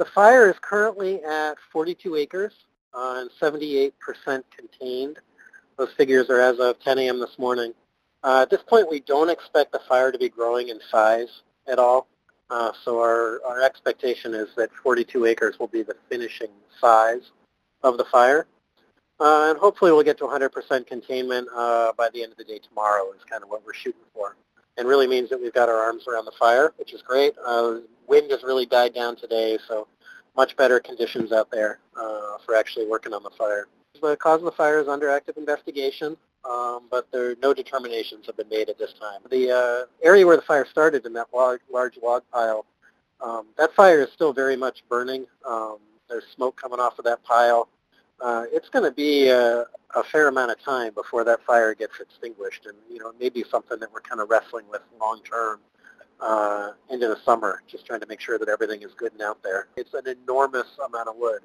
The fire is currently at 42 acres uh, and 78% contained. Those figures are as of 10 a.m. this morning. Uh, at this point, we don't expect the fire to be growing in size at all. Uh, so our, our expectation is that 42 acres will be the finishing size of the fire. Uh, and hopefully we'll get to 100% containment uh, by the end of the day tomorrow is kind of what we're shooting for. And really means that we've got our arms around the fire, which is great. Uh, wind has really died down today, so much better conditions out there uh, for actually working on the fire. The cause of the fire is under active investigation, um, but there no determinations have been made at this time. The uh, area where the fire started in that large, large log pile, um, that fire is still very much burning. Um, there's smoke coming off of that pile uh, it's going to be a, a, fair amount of time before that fire gets extinguished, and you know maybe something that we're kind of wrestling with long term uh, into the summer, just trying to make sure that everything is good and out there. It's an enormous amount of wood.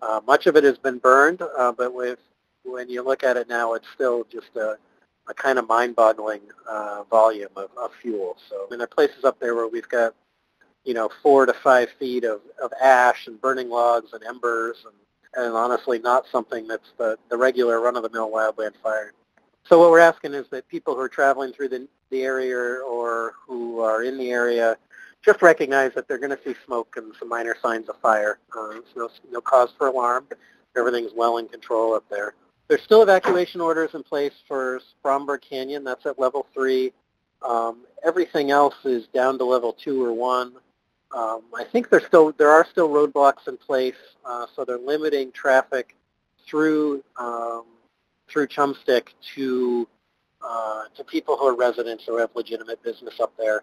Uh, much of it has been burned, uh, but with when you look at it now, it's still just a, a kind of mind-boggling uh, volume of, of fuel. So, mean, there are places up there where we've got you know, four to five feet of, of ash and burning logs and embers and and honestly not something that's the, the regular run-of-the-mill wildland fire. So what we're asking is that people who are traveling through the, the area or who are in the area just recognize that they're going to see smoke and some minor signs of fire. Uh, no, no cause for alarm. Everything's well in control up there. There's still evacuation orders in place for Spromberg Canyon. That's at level three. Um, everything else is down to level two or one. Um, I think there's still there are still roadblocks in place, uh, so they're limiting traffic through um, through Chumstick to uh, to people who are residents or have legitimate business up there.